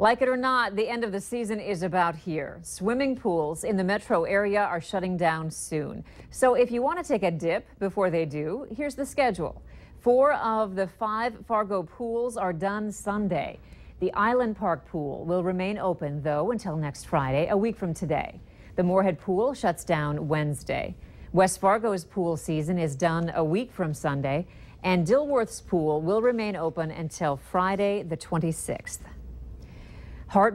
Like it or not, the end of the season is about here. Swimming pools in the metro area are shutting down soon. So if you want to take a dip before they do, here's the schedule. Four of the five Fargo pools are done Sunday. The Island Park pool will remain open, though, until next Friday, a week from today. The Moorhead pool shuts down Wednesday. West Fargo's pool season is done a week from Sunday, and Dilworth's pool will remain open until Friday, the 26th. Heart